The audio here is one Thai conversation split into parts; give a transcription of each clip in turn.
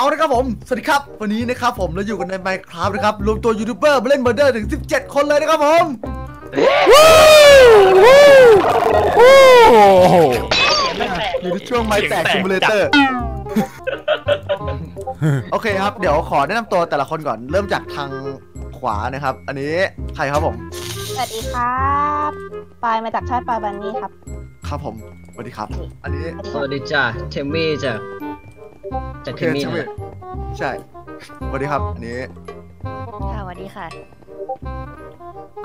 เอาละครับผม สวัสดีครับ วันนี้นะครับผมเราอยู่กันใน Minecraft นะครับ รวมตัวยูทูบเบอร์มาเล่น murder ถึง 17 คนเลยนะครับผมโอ้โหอยู่ในช่วงไมค์แตก simulator โอเคครับ เดี๋ยวขอแนะนำตัวแต่ละคนก่อน เริ่มจากทางขวานะครับ อันนี้ใครครับผม สวัสดีครับปายมาจากช่องปายบันนี่ครับ ครับผม สวัสดีครับ อันนี้ สวัสดีจ้าเทมมี่จ้ะ จากโอเทเคมมี่ใช่ไหมนะใช่สวัสดีครับอันนี้ค่ะสวัสดีค่ะ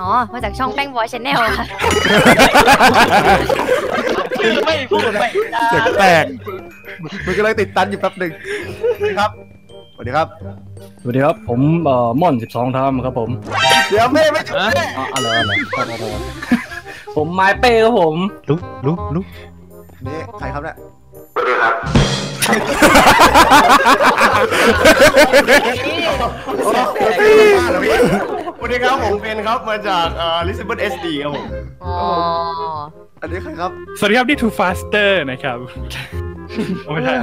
อ๋อ มาจากช่องแป้งบอยชแนลค่ะไม่พูดไม่เสียงแตกมันกำลังติดตันอยู่แป๊บหนึ่งสวัสดีครับสวัสดีครับ สวัสดีครับ ผมเอ่อม่อน12ทามครับผม เดี๋ยวไม่ไม่จุดแม่อ๋ออะไรอะไรครับครับครับผมไม้เป้ครับผม ลุกลุกลุกนี่ใครครับเนี่ย สวัสดีครับผมเป็นครับมาจากเอ่อลิซเบนเอสดีครับผมอ๋ออันนี้ใครครับ สวัสดีครับนี่ Too Faster นะครับโอ้ไม่ใช่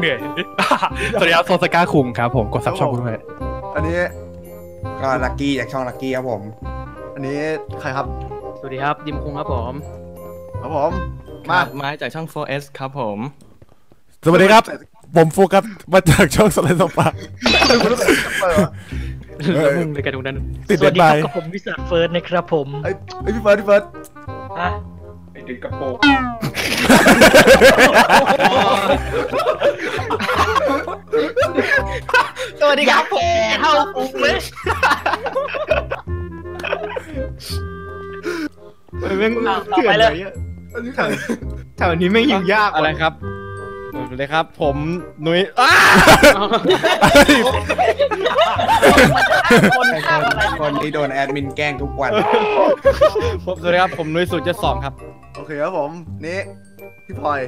เหนื่อยสวัสดีครับโซสก้าคุงครับผมกดซับช่องคุณด้วยอันนี้ก็ลักกี้จากช่องลักกี้ครับผม อันนี้ใครครับ สวัสดีครับดิมคุงครับผม ครับผม มามาจากช่อง 4S ครับผม สวัสดีครับ ผมโฟกัสมาจากช่องสไลด์สปาเปิดวะแล้วมึงในการตรงนั้นติดเด็ดไปกับผมวิสัทเฟิร์สนะครับผม ไอ้ไอ้พี่เฟิร์สพี่เฟิร์สไปดึงกระโปรงสวัสดีครับผมเท่าปุงเลยแม่งต่อไปเลย อันนี้ใครแถวนี้แม่งยิงยากอะไรครับสวัสดีครับ ผมนุ้ยอ้าคนคนที่โดนแอดมินแกล้งทุกวัน ผมสวัสดีครับ ผมนุ้ยสุดเจ็ดสองครับ โอเคครับผม นี่พี่พลอย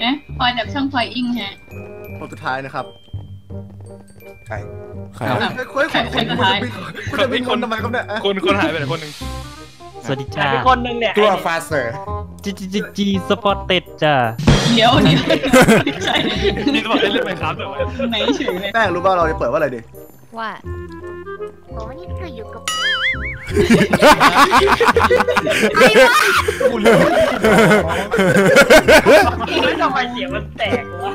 เอ๊ะพลอยจากช่องพลอยอิงฮะคนสุดท้ายนะครับใครใครครับเฮ้ยคนคนคนคนจะบินคุณจะบินคนทำไมครับเนี่ยคนคนหายไปไหนคนหนึ่ง สวัสดีจ้าเป็นคนหนึ่งเนี่ยตัวฟาเซอร์จีจีจีจีสปอตเต็ดจ้าเดี๋ยวเดี๋ยวไม่ใช่นี่บอกได้เล่นไปครับแต่ว่าไหนเฉยเลยแป้งรู้ป่ะเราจะเปิดว่าอะไรดีว่าอ๋อนี่คืออยู่กับทำไมเสียงมันแตกวะ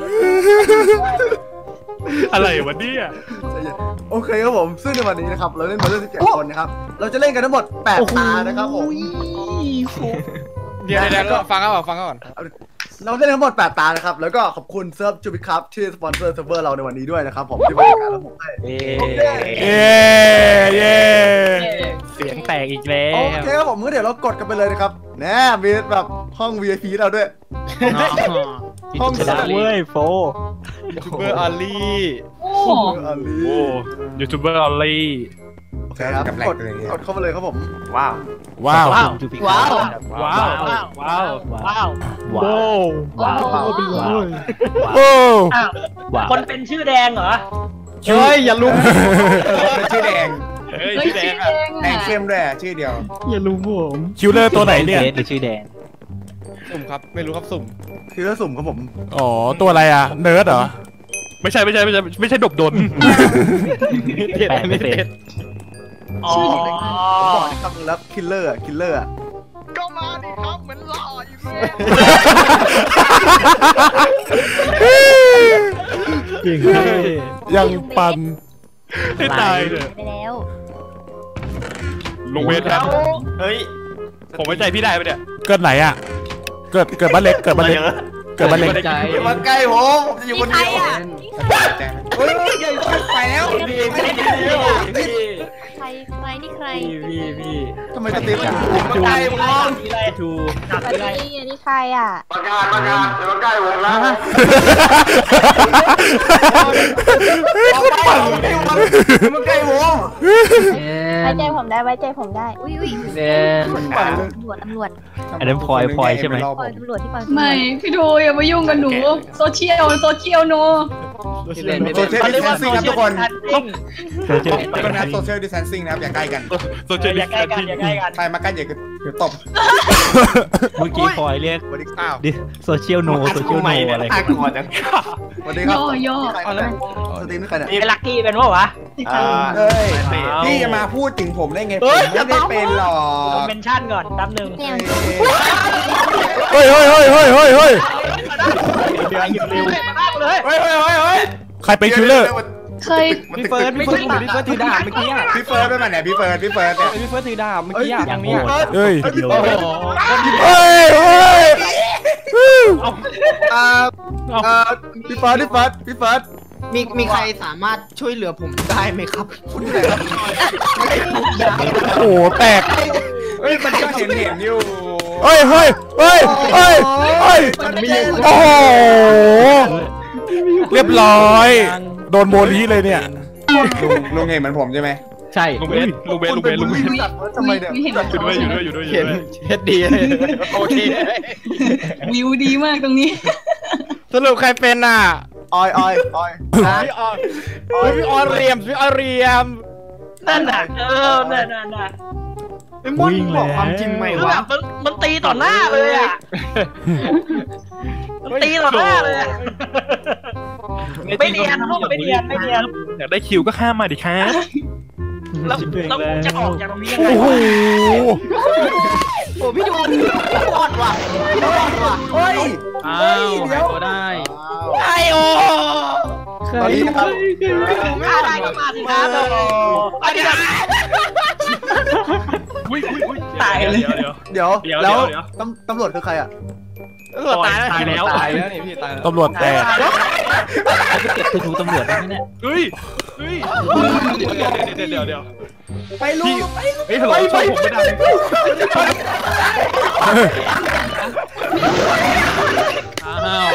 อะไรวะเนี่ยใจเย็นโอเคครับผมซึ่งในวันนี้นะครับ เราเล่นมาเรื่อง17คนนะครับ เราจะเล่นกันทั้งหมด8ตานะครับผมเดี๋ยวเดี๋ยวก็ฟังก่อนฟังก่อนเราเล่นทั้งหมด8ตานะครับ แล้วก็ขอบคุณเซิร์ฟจูบิครับที่สปอนเซอร์เซิร์ฟเวอร์เราในวันนี้ด้วยนะครับผมที่มาจัดการระบบให้เย้เย้เย้เสียงแตกอีกแล้โอเคครับผมงั้นเดี๋ยวเรากดกันไปเลยนะครับแน่มีแบบห้อง VIP เราด้วย ห้องชนะเว้ย YouTuber only โอ้อันนี้โอ้ YouTuber only โอเคครับกับแหลกกดเลยเนี่ยกดเข้ามาเลยครับผม ว้าว ว้าว ว้าว ว้าว ว้าว ว้าว ว้าว ว้าว ว้าวว้าวโอ้ว้าวคนเป็นชื่อแดงเหรอเฮ้ยอย่ารุมชื่อแดงเฮ้ยเฮ้ยชื่อแดชื่งออะแดงแดงอะเข้มด้วยอะชื่อเดียว อย่าลุมผมคิวเลอร์ตัวไหนเนี่ยหรือชื่อแดง สุ่มครับ ไม่รู้ครับสุ่ม คือถ้าสุ่มครับผม อ๋อ ตัวอะไรอะ เนิร์ดเหรอ ไม่ใช่ไม่ใช่ไม่ใช่ไม่ใช่ดบดนแปลไม่เป็นอ๋อผมบอกนะครับแล้วคิลเลอร์คิลเลอร์ก็มาดิครับเหมือนหล่ออยู่เลยจริงยังปันให้ตายเลยไปแล้วลงเวทครับ เฮ้ย ผมไว้ใจพี่ได้ปะเนี่ย เกิดไหนอะเกิดเกิดบ้านเล็กเกิดบ้านเล็กเกิดบ้านเล็กใจอย่ามาใกล้ผมผมจะอยู่คนเดียวเฮ้ยใหญ่ไปแล้วพี่พี่พี่ ใครใครนี่ใคร พี่พี่ทำไมสตีฟมันจูไอะไรทูสวัสดีอันนี้ใครอะ ประกาศประกาศอย่ามาใกล้ผมนะออกไปอย่ามาใกล้ผมไว้ใจผมได้ไว้ใจผมได้ อุ้ยอุ้ยเด่นตำรวจตำรวจอันนั้นพลอยพลอยใช่ไหมปล่อยตำรวจที่ปล่อยไม่พี่ดูอย่ามายุ่งกับหนู social social โน so cial distancing ครับทุกคนเจอเจอทุกคนครับ so cial distancing นะครับอย่าใกล้กันโซเชียลอย่าใกล้กันอย่าใกล้กันใครมาใกล้อย่าเดี๋ยวตบเมื่อกี้พลอยเรียกสวัสดีอ้าวดิ social no social no อะไรอะก่อนนะสวัสดีครัโย่บโย่ใครเนี่ยสตรีมนี่ใครเนี่ยไอ้ลักกี้เป็นวะวะอ่าเฮ้ยพี่จะมาพูดถึงผมได้ไงผมไม่ได้เป็นหรอก mention ก่อนแป๊บนึงเนี่ยเฮ้ยเฮ้ยเฮ้ยเฮ้ยเฮ้ยเฮ้ยเดี๋ยวหยิบ เร็วเฮ้ยเฮ้ยเฮ้ยเฮ้ยใครเป็น killer เคย พี่เฟิร์สพี่เฟิร์สพี่เฟิร์สถือดาบเมื่อกี้อะพี่เฟิร์สเป็นแบบไหนพี่เฟิร์สพี่เฟิร์สเนี่ยพี่เฟิร์สถือดาบเมื่อกี้อะอย่างนี้เฮ้ยเดียวเฮ้ยเฮ้ยอ่าอ่าพี่เฟิร์สพี่เฟิร์สพี่เฟิร์สมีมีใครสามารถช่วยเหลือผมได้ไหมครับคุณที่ไหนครับโอ้โหแตกเฮ้ยมันก็เห็นเห็นอยู่เฮ้ยเฮ้ยเฮ้ยเฮ้ยเฮ้ยโอ้โห เรียบร้อย โดนโมลีเลยเนี่ย ลุงลุงเห็นเหมือนผมใช่ไหมใช่ลุงเบสลุงเบสลุงเบสลุงเบสคุณจัดเฟิร์สทำไมเนี่ยเห็นอยู่ด้วยอยู่ด้วยอยู่ด้วยอยู่เห็นด้วยเฮ็ดดีโอเควิวดีมากตรงนี้ สรุปใครเป็นอะออยออยออยพี่ออยพี่ออยเรียมพี่ออยเรียมนั่นน่ะเออนั่นน่ะไอ้มดบอกความจริงไหมคือวะแบบมันมันตีต่อหน้าเลยอะมัน ตีต่อหน้าเลยอะไม่เนียนลูกไม่เนียนไม่เนียน อยากได้คิวก็ข้ามมาดิครับแล้วแล้วจะออกจากตรงนี้ยังไงโอ้โหโอ้พี่ดูพี่รอดว่ะพี่รอดว่ะเฮ้ยอ้าวหายตัวได้ไอโอตอนนี้นะครับไม่ได้ก็มาสิครับอันนี้อุ้ยอุ้ยอุ้ยตายเลยเดี๋ยวเดี๋ยวเดี๋ยวเดี๋ยวแล้วเดี๋ยวตำตำรวจคือใครอะ ตำรวจตายแล้วตายแล้วตายแล้วนี่พี่ตายแล้วตำรวจแตกจะเก็บคือดูตำรวจได้ไหมเนี่ยเฮ้ยเฮ้ยเดี๋ยวเดี๋ยวเดี๋ยวไปลูกเฮ้ยฮัลโหลช่วยผมไม่ได้อ้าว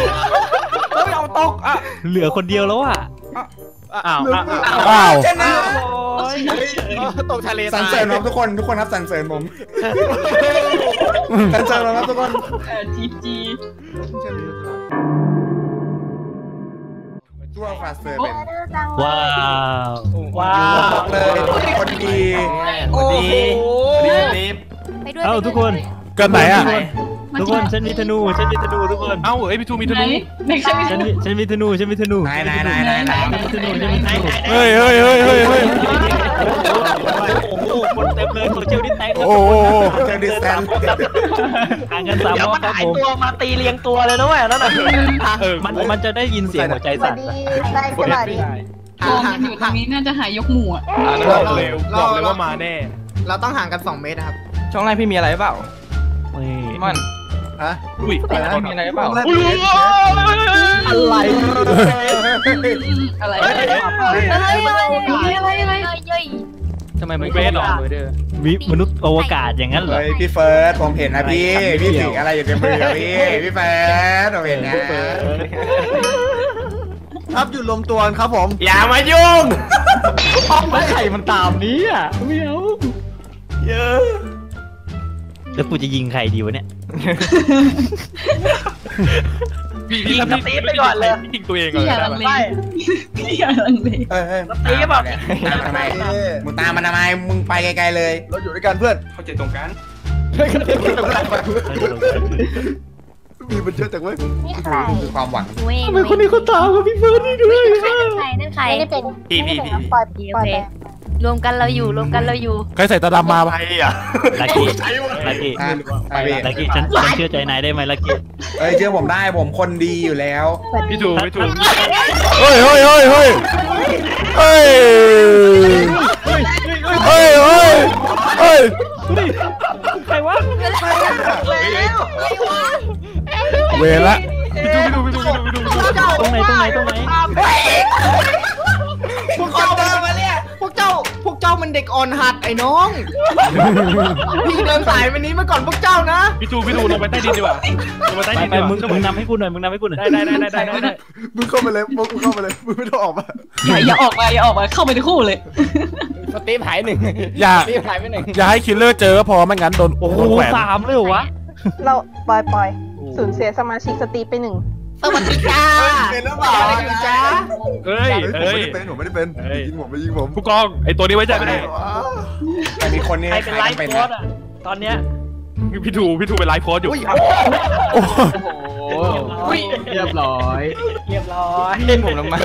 เฮ้ยเอาตกอะเหลือคนเดียวแล้วอะ อ้าวอ้าวอ้าวตกทะเลสรรเสริญครับทุกคนทุกคนครับสรรเสริญผมสรรเสริญครับทุกคนเออจีจีตัวฟาสเซอร์เป็นว้าวว้าบอกเลยคนดีโอ้โหไปด้วยเอ้าไปด้วยทุกคนเกินไหนอะ ทุกคนฉันมีธนูฉันมีธนูทุกคนเอ้าเอ้ยพี่ทูมีธไหนนูไหนใช่ไหมฉันมีฉันมีธนูฉันมีธนูไหนไหนไหนไหนไหนฉันมีธนูฉันมีธนูเฮ้ยเฮ้ยเฮ้ยเฮ้ยเฮ้ยโอ้โหคนเต็มเลยโซเชียลนี่แตกโอ้โหเจอดิสแทนห่างกันสามรอบครับผมตัวมาตีเรียงตัวเลยนะเว้ยนั่นน่ะเออมันมันจะได้ยินเสียงหัวใจสวัสั่สนดีได้สวัสดีรวมกันอยู่ตรงนี้น่าจะหายกหมู่อะบอกเลยบอกเลยว่ามาแน่ เราต้องห่างกัน 2 เมตรนะครับ ช่องแรกพี่มีอะไรเปล่าเฮ้ยมัน ฮะอุ้ยอะไรนะมีอะไรเปล่าอุ้ยอะไรอะไรเฮ้ยอะไรอะไรอะไรเฮ้ยทำไมมันเบสเหรอวิมนุษย์อวกาศอย่างนั้นเหรอเฮ้ยพี่เฟิร์สผมเห็นนะพี่พี่ถืออะไรอยู่ในมืออะพี่พี่เฟิร์สผมเห็นนะครับหยุดรวมตัวกันครับผม อย่ามายุ่งแล้วใครมันตามนี้อะไม่เอาเยอะแล้วกูจะยิงใครดีวะเนี่ย พี่พี่ถ้าพี่ไปก่อนเลยยิงตัวเองก่อนพี่อย่าลังเลพี่อย่าลังเลเฮ้ยเฮ้ยตีก็บอกตามมาทำไมมึงตามมาทำไมมึงไปไกลๆเลย เราอยู่ด้วยกันเพื่อน เข้าใจตรงกันมีมันเยอะจังเว้ยนี่ใครคือความหวังดูเองทำไมคนนี้เขาตามกับพี่เฟิร์นนี่ด้วยใครนั่นใครนั่นใครไม่ได้เป็นพี่พี่พี่ปล่อยโอเคปล่อยโอเคไป รวมกันเราอยู่รวมกันเราอยู่ ใครใส่ตาดำมาปะใครอะลักกี้ลักกี้อะไปพี่ลักกี้ฉันฉันเชื่อใจนายได้ไหมลักกี้เฮ้ยเชื่อผมได้ผมคนดีอยู่แล้ว พี่ทูพี่ทูเฮ้ยเฮ้ยเฮ้ยเฮ้ยเฮ้ยเฮ้ยเฮ้ยเฮ้ยใครวะเวรละพี่ทูพี่ทูพี่ทูพี่ทูพี่ทูตรงไหนตรงไหนตรงไหนพวกเจ้ามาเนี่ย พวกเจ้า พวกเจ้ามันเด็กอ่อนหัดไอ้น้อง พี่เดินสายวันนี้มาก่อนพวกเจ้านะ พี่ทูพี่ทูลงไปใต้ดินดีกว่าลงไปใต้ไปดินไปดีกว่ามึงมึงนำให้กูหน่อยมึงนำให้กูหน่อยได้ได้ได้ได้ได้ได้มึงเข้าไปเลยมึงเข้าไปเลยมึงไม่ต้องออกมาอย่าอย่าออกมาอย่าออกมาเข้าไปในคู่เลยฟสตีฟหายหนึ่งอย่าสตีฟหายไปหนึ่งอย่าให้ killer เจอก็พอไม่งั้นโดนโอ้โหโดนแขวนสามเลยเหรอวะเราปล่อยปล่อยสูญเสียสมาชิกสตีฟไปหนึ่ง สวัสดีจ้าเป็นหรือเปล่าอะไรอยู่จ้าเอ้ยผมเอ้ไม่ยได้เป็นผมไม่ได้เป็นเฮ้ยยิงผมไม่ยิงผมผู้กองไอตัวนี้ไว้ใจไม่ได้แต่มีคนนี้ใครเป็นไลฟ์เป็นโค้นะดอะตอนเนี้ยพี่ทูพี่ทูเป็นไลฟ์โค้ดอยู่โอ้เรียบร้อย เรียบร้อยเล่นผมทำไม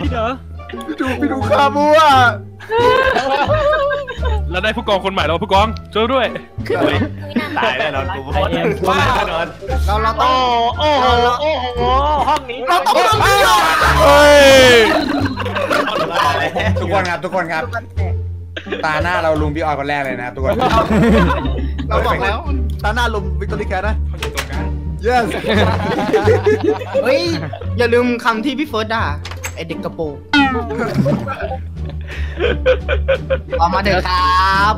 พี่เด้อพี่ดูพี่ดูคาบัว แล้วได้ผู้กองคนใหม่แล้วผู้กองช่วยด้วย ตายแน่นอนกูไอเอ็มว่าแน่นอนเราเราต้โอ้องโอ้โหโอ้โหห้องนี้เราต้องเลือกเฮ้ยทุกคนครับทุกคนครับ ตาหน้าเราลุงพี่ออยคนแรกเลยนะทุกคนเราบอกแล้วตาหน้าลมวิกตอรี่แคทนะ yes เฮ้ย อย่าลืมคำที่พี่เฟิร์สด่า ไอเด็กกระโปรงออกมาเถอะครับ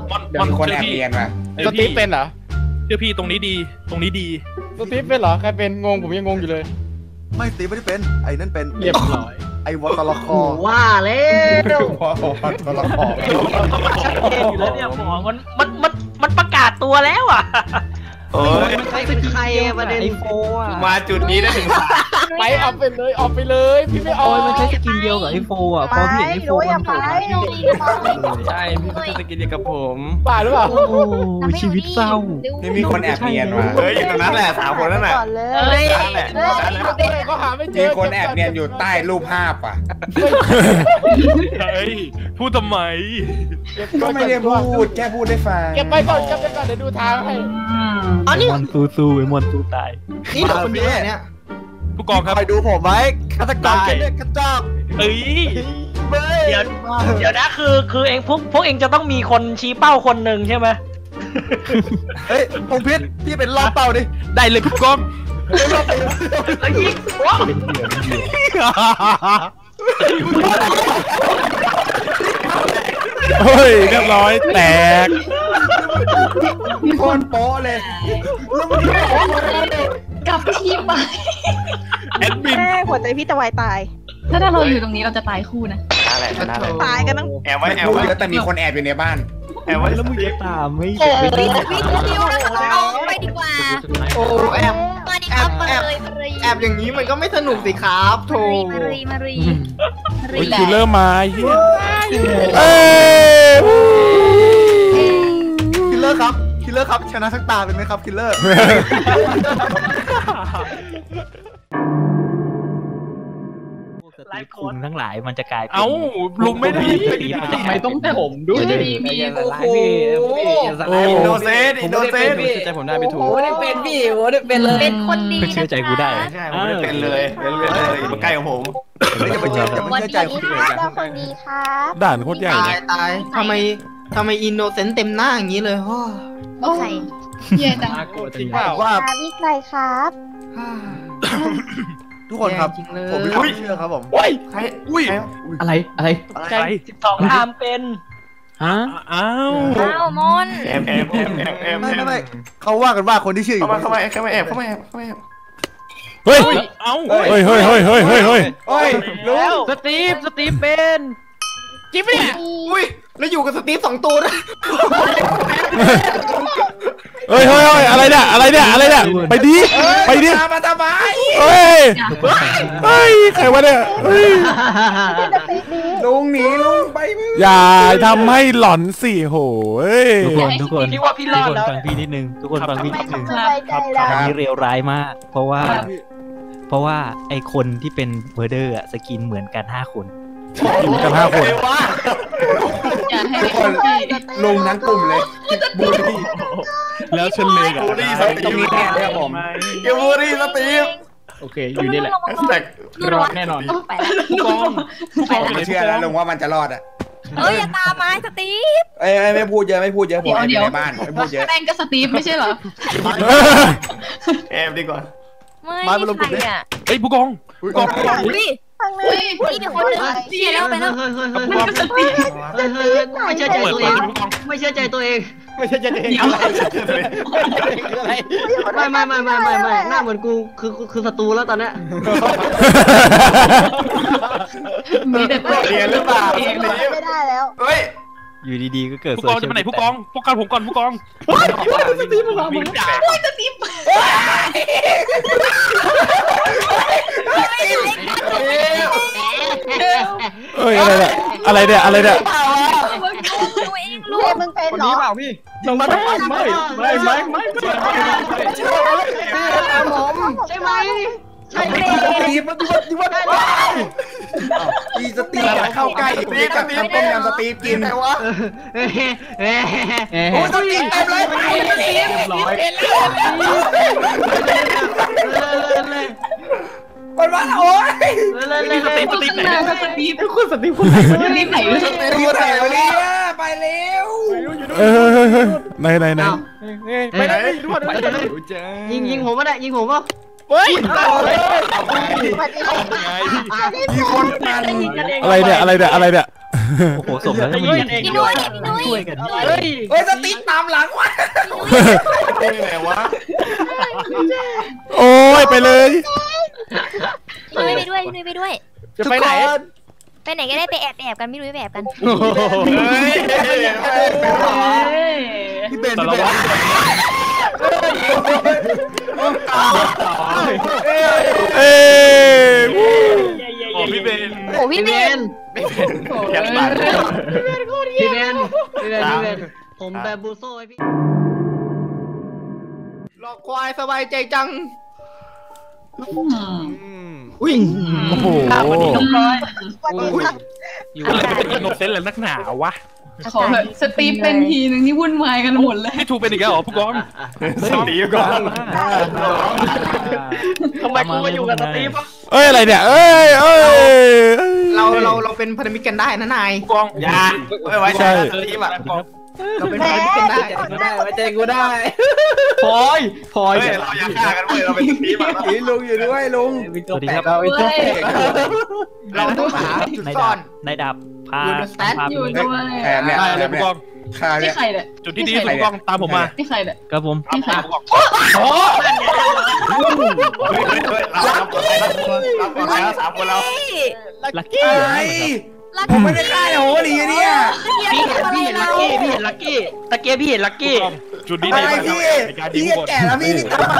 มีคนแอบเรียนว่ะสตีฟเป็นเหรอเชื่อพี่ตรงนี้ดี ตรงนี้ดี สตีฟเป็นเหรอใครเป็นงงผมยังงงอยู่เลยไม่ตีไม่ได้เป็น ไอ้นั่นเป็นเรียบร้อยไอ้วอตลคอว่าแล้วโอ้โหตัวละครชัดเจนอยู่แล้วเนี่ยหมอมันมันมันมันประกาศตัวแล้วอะโอ้ย ใครเป็นใครอะประเด็นไอโฟอะมาจุดนี้ได้ถึงสาม ไปออกไปเลยออกไปเลยพี่ไม่ออโอ้กยมันใช้ skin เดียวกับไอโฟอะพอพี่เห็นไอโฟไม่รู้อย่ามันไปใช่พี่เป็น skin เดียวกับผมบ้าหรือเปล่าโอ้โหชีวิตเศร้านี่มีคนแอบเรียนว่ะเฮ้ยอยู่ตรงนั้นแหละสามคนนั่นแหละก่อนเลยเอ้ยนั่นแหละเอ้ยนั่นแหละเฮ้ยก็หาไม่เจมีอคนแอบเรียนอยู่ใต้รูปภาพอะเฮ้ยพูดทำไมก็ไม่ได้พูดแค่พูดได้ฟังเก็บไปก่อนเก็บไปก่อนเดี๋ยวดูทางให้อ๋อนี่มอนซูซูไอมอนซูตายนี่เหลือคนเดียวเหรอเนี่ย ผู้กองครับคอยดูผมไว้ฆาตกรได้เกล็ดกระจอกเอ้ยเดี๋ยวเดี๋ยวนะคือคือเองพวกพวกเองจะต้องมีคนชี้เป้าคนหนึ่งใช่ไหมเฮ้ยพงพิษพี่เป็นล่อเป้าดิได้เลยผู้กองไอ้ยิงโอ้เฮ้ยเรียบร้อยแตกโคนโป๊ะเลยกลับที่ไป แอดมิน แม่หัวใจพี่จะวายตายถ้าถ้าเราอยู่ตรงนี้เราจะตายคู่นะนั่นแหละนั่นแหละตายกันตั้งแอบไว้แอบไว้แต่มีคนแอบอยู่ในบ้านแอบไว้แล้วมึงจะตามไม่โอ้ยไม่วิ่งได้วิ่งเร็วนะคะน้องไปดีกว่า โอ้แอบมาดิครับมาแอบเลยมาเลยแอบอย่างนี้มันก็ไม่สนุกสิครับโถมารีมารีมารีโอ้ยแหละคิลเลอร์มาไอ้เหี้ยเอ้ยคิลเลอร์ครับคิลเลอร์ครับชนะทั้งตาเป็นไหมครับคิลเลอร์ ไลฟ์คุมทั้งหลายมันจะกลายเป็นเอ้าลุงไม่ได้ทำไมต้องผมด้วยมีมีโอ้โหโอ้อินโดเซนอินโดเซนใจผมได้ไปถูกไม่ได้เป็นพี่โอ้ได้เป็นเลยเป็นคนดีไม่เชื่อใจกูได้ใช่ผมไม่ได้เป็นเลยเป็นเลยมาใกล้ของผมเฮ้ยอย่าไปเชื่ออย่าไปวันเชื่อดีใจคนคอื่นรับเจ้าคนดีครับด่านโคตรใหญ่ตาเลยยตายทำไมทำไมอินโนเซนต์เต็มหน้าอย่างนี้เลยโอ้โอ้ใครเย่จังน่ากลัวจริงเปล่าว่าครับพี่ไก่ครับ ทุกคนครับแย่จริงเลย ผมมีความเชื่อครับผมใครอุ้ย อะไรอะไรใครสิบสองทามเป็นอ้าวอ้าวมอนแอบแอบแอบแอบแอบไม่ไม่ไม่ เขาว่ากันว่าคนที่ชื่ออเข้ายู่มาเข้ามาเข้ามาแอบเข้ามาแอบเข้ามาแอบเฮ้ยเอ้าเฮ้ยเฮ้ยเฮ้ยเฮ้ยเฮ้ยเฮ้ยโอ้ยแล้วสตีฟสตีฟเป็นจิ๊บเนี่ยอุ้ยแล้วอยู่กับสตีฟสองตัวนะ เฮ้ยเฮ้ยเฮ้ยอะไรเนี่ยอะไรเนี่ยอะไรเนี่ยไปดิไปดิตามมาทำไมเฮ้ยเฮ้ยใครวะเนี่ยเฮ้ยพี่จะตีดีลุงหนีลุงไปมึงอย่าทำให้หลอนสิโหยทุกคนทุกคนพี่ว่าพี่รอดแล้วทุกคนฟังพี่นิดนึงทุกคนฟังพี่ไม่นิดนึงทำสบายใจแล้วอันนี้เรียวร้ายมาก เพราะว่า เพราะว่าไอคนที่เป็น murder อะ skin เหมือนกันห้าคน อยู่กันห้าคนอย่าให้ทุกคนลุงทั้งกลุ่มเลยบูลลี่แล้วฉันเลยกับบูลลี่สตีฟเนี่ยครับผมเกี่ยวบูลลี่สตีฟโอเค อยู่นี่แหละแฮชแท็กรอดแน่นอนไปแล้วผู้กองผู้กองผมเชื่อแล้วลุงว่ามันจะรอดอะเอ้ยอย่าตามมาสตีฟเอ้ยไม่พูดเยอะไม่พูดเยอะผมแอบอยู่ในบ้านไม่พูดเยอะแป้งก็สตีฟไม่ใช่เหรอแอบดีกว่าไม่ใครอะเฮ้ยผู้กองผู้กองผู้ กองอุ้ยทางนึเฮ้งยนี่เป็นคนหนึ่งเชียร์แล้วไปแล้วมันก็สตีฟไม่เชื่อใจเปิดตัวเปิเอดงผู้กองไม่เชื่อใจตัวเองไม่ใช่จะเด็กเดี๋ยวไม่ไม่ไม่ไม่ไม่ไม่หน้าเหมือนกูคือคือศัตรูแล้วตอนเนี้ยมีแต่ตัวเรียนหรือเปล่าสตีฟไม่ได้แล้วเฮ้ย อยู่ดีๆก็เกิดผู้กองจะไปไหนผู้กองผู้กองผมก่อนผู้กองสตีฟมามึงด่าเอ้ยอะไรเนี่ยอะไรเนี่ยอะไรเนี่ยตัวเองลูกมึงเป็นคนเหรนี้อเปล่าพี่ไม่ไม่ไม่ไม่ไม่ไม่ผมใช่ไหมใช่ไหมตีมันตีมั นตีมันตีสตีฟอย่าเข้าใกล้ตีกับทำต้มยำสตีฟกินแต่ว่าโอ้ยสตีฟเต็มเลยเรียบร้อยมันมาโอ้ยสตีฟสตีฟไหนสตีฟคุณสตีฟคุณไหนสตีฟไหนสตีฟอยู่ไหนวะเนี่ยไปเร็วเออไหนไหนไหนไปไหนด้วยยิงยิงผมมาได้ยิงผม ป่ะมีคนมันอะไรเนี่ยอะไรเนี่ยอะไรเนี่ยโอ้โหสมแล้วที่มันยิงพี่นุ้ยพี่นุ้ยช่วยกันเฮ้ยเฮ้ยสตีฟตามหลังว่ะเป็นไงวะโอ้ยไปเลยพี่นุ้ยไปด้วยพี่นุ้ยไปด้วยจะไปไหนไปไหนก็ได้ไปแอบแอบกันพี่นุ้ยไปแอบกันเฮ้ยพี่เบนสารพี่เบวัตนร เอ้ยโอ้พี่เบนโอ้พี่เบนอยากมาพี่เบนพี่เบนพี่เบนผมแบบบูโซ่ให้พี่หลอกควายสบายใจจังอุ้ยโอ้โหอยู่อะไรเป็น innocent เลยนักหนาวะ ขอแบบสตีฟเป็นทีนึงนี่วุ่นวายกันหมดเลยพี่ทูเป็นอีกแล้วเหรอผู้กองสตีฟก่อนทำไมกูมาอยู่กับสตีฟเอ้ยอะไรเนี่ยเอ้ยเอ้ยเราเราเราเป็นพันธมิตรกันได้นะนายผู้กองอย่าไม่ไว้ใจสตีฟอะ เราเป็นพันธมิตรกันได้ได้ไว้ใจกูได้พลอยพลอยเฮ้ยเราอยากฆ่ากันเว้ยเราเป็นสตีฟอะอีลุงอยู่ด้วยลุงสวัสดีครับเราเป็นตัวเอกเราต้องหาจุดนายซ่อดานบนายดาบพา Understand พาอยู่ด้วยแถมเนี่ยได้แถเลยมผู้เนี่ยกองข้านี่เนี่ยใครเนี่ยจุดที่ดีที่สุดผู้กองตามผมมานี่ใครเนี่ยครับผมนี่ใครตามผู้กองเฮ้ยเฮ้ยเรารับก่อนรับก่อนรับก่อนแล้วสามคนเราลักกี้ ไอ้ผมไม่ได้ฆ่าโอ้โหดีเนี่ยพี่เห็นพี่เห็นลักกี้พี่เห็นลักกี้ตะเกียบพี่เห็นลักกี้ผู้กองจุดนี้อะดีไรมากพี่ในการยิงพี่ผู้กองแก่แล้วพี่นี่ตามมา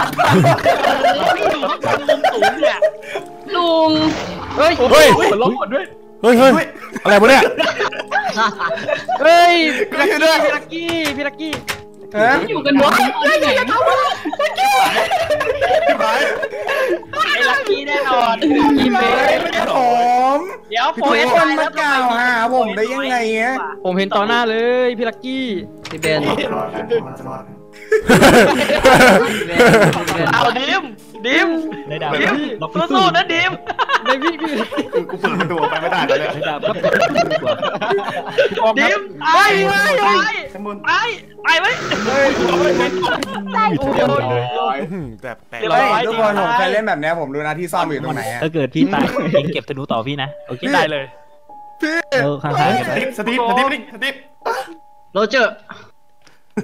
ลุงเฮ้ยเฮ้ยล้มหมดด้วยเฮ้ยเฮ้ยอะไรวะเนี่ยเฮ้ยพี่ลักกี้พี่ลักกี้พี่ลักกี้ฮะ อยู่กันหมดที่ไหนไอ้ลักกี้แน่นอนอีเมเฮ้ยไม่ใช่ผมเดี๋ยวทุกคนมากล่าวหาผมได้ยังไงเงี้ยผมเห็นต่อหน้าเลยพี่ลักกี้พี่เบนเอาดิมดิมนายดาบดิมล็อกสู้ๆนะดิมในพี่พี่กูเปิดประตูไปไม่ได้เลยนายดาบก็เปิด ประตูกว่าผู้กองคดิรับมไปไปไปไปไปไปแบบแปลกเรียบร้เฮ้อยยทุกคนผมเคยเล่นแบบเนี้ยผมรู้นะที่ซ่อมอยู่ตรงไหนอะถ้าเกิดพี่ตายเองเก็บธนูต่อพี่นะโอเคได้เลยเออข้างๆกันไปสตีฟสตีฟสตีฟสตีฟโรเจอร์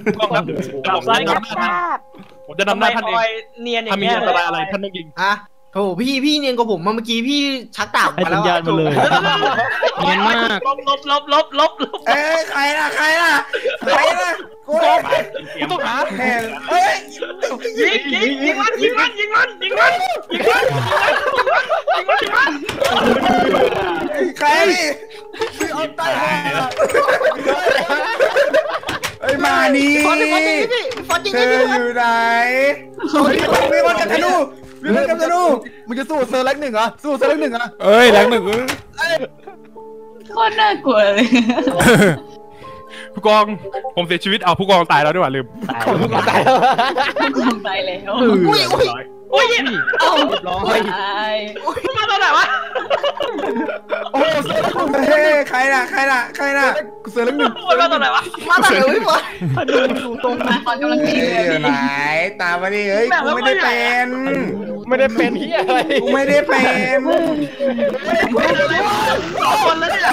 ผู้กองครับผมจะนำหน้าท่านผมจะนำหน้าท่านเองเนียนอย่าถ้างมีเงี้ยอันตรายอะไรท่านต้องยิงอะ โถพี่พี่เนียนกว่าผมมาเมื่อกี้พี่ชักดาบให้มาสัแล้ญวญาณมาเลยเนียนมากลบลบลบลบลบลบเอ้ยใครล่ะใครล่ะใครล่ะกูผู้ต้องหาเห็นเอ้ยยิงยิงยิงมันยิงมันยิงมันยิงมันยิงมันยิงมันยิงมันใครพี่เอาตายเอ้ยมานี่ฟอนต์ฟอนต์จริงพี่ฟอนต์จริงเธอพี่อยู่ไหนมีคนกับ ธนูมีคนกับธนูมึงจะสู้เซอร์เล็กหนึ่งเหรอ สู้เซอร์เล็กหนึ่งเหรอเอ้ยแรงหนึ่งเอ้ยโคตรน่ากลัวเลยผู้กองผมเสียชีวิตเอาผู้กองตายแล้วด้วยว่ะลืมตายคงตายแล้วอุ้ยอุ้ยอุ้ยเอ้าตายมาตอนไหนวะโอ้เฮ้ยใครล่ะใครล่ะใครล่ะเซอร์เล็กหนึ่งมาตอนไหนวะมาตอนไหนวะพี่บอลตรงมาตอนกำลังกินเลยอยู่ไหนตามมาดิเฮ้ยกูไม่ได้เป็น ไม่ได้เป็นที่อะไรกูไม่ได้เป็นคนแล้วเนี่ย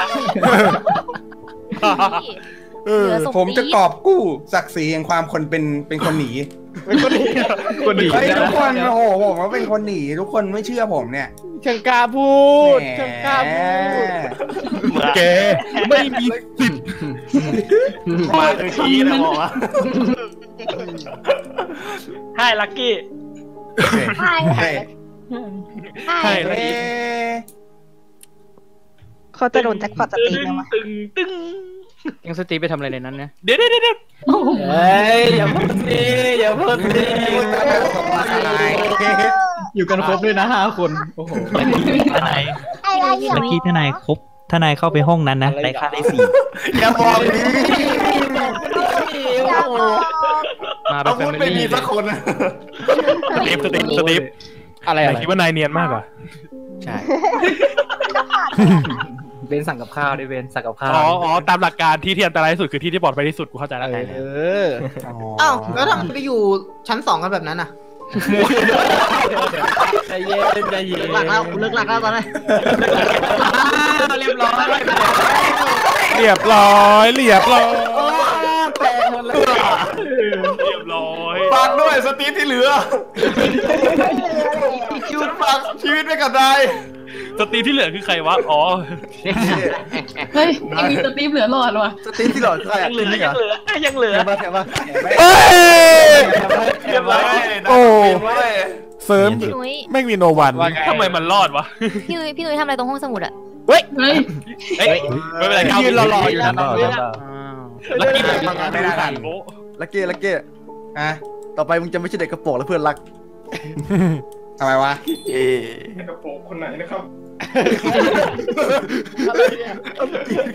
เออผมจะกอบกู้ศักดิ์ศรีแห่งความคนเป็นเป็นคนหนีคนนี้คนนี้เฮ้ยทุกคนโอ้โหผมว่าเป็นคนหนีทุกคนไม่เชื่อผมเนี่ยช่างกล้าพูดช่างกล้าพูดแกไม่มีสิทธิ์มาคือชี้นะบอกว่าใช่ลักกี้ ใช่เฮ้ยใช่ใช่เอ๊ะเขาจะโดนแจ็คพอตสตีมไหมวะตึงตึงยังสตีฟไปทำอะไรในนั้นเนี่ยเดี๋ยวเดี๋ยวเดี๋ยวเฮ้ยอย่าพูดสิอย่าพูดสิอยู่กันครบด้วยนะห้าคนโอ้โหทนายไอ้ไรอย่างเมื่อกี้ทนายครบ ทนายเข้าไปห้องนั้นนะได้ค่าได้สี่อย่าบอกดิมาเป็อานแฟวุธมิไม่มีลี่สักคนนะสตีฟสตีฟสตีฟอะไรนาอะยไรคิดว่านายเนียนมากเหรอใช่เบนสั่งกับข้าวดิเบนสั่งกับข้าวอ๋ออ๋อตามหลักการที่ที่อันตรายที่สุดคือที่ที่ปลอดภัยที่สุดกูเข้าใจแล้วไงเอออ้าวแล้วทำไมไปอยู่ชั้นสองกันแบบนั้นอะใจเย็นใจเย็นหลักแล้วเลิกหลักแล้วตอนนี้ เรียบร้อย เรียบร้อยเรียบร้อยเรียบร้อยฝากด้วยสตีฟที่เหลือชุดฝากชีวิตไว้กับนายสตีฟที่เหลือคือใครวะ อ๋อ เฮ้ยยังมีสตีฟเหลือหลอดว่ะสตีฟที่หลอดใครอะยังเหลือนี่ยังเหลือยังเหลือเห็นปะเห็นปะเอ้ยเรียบร้อยโอ้เว้ยเสริมพี่นุ้ยไม่งมีโนวันว่าไงทำไมมันรอดวะ พี่นุ้ยพี่นุ้ยทำอะไรตรงห้องสมุดอะ เฮ้ยเอ้ยไม่เป็นไรก้าวยืนรอๆอยู่นะทำได้ทำได้ลักกี้ไม่ได้ทันโอ้ลักกี้ลักกี้ฮะต่อไปมึงจะไม่ใช่เด็กกระโปรงแล้วเพื่อนรักทำไมวะเอ๊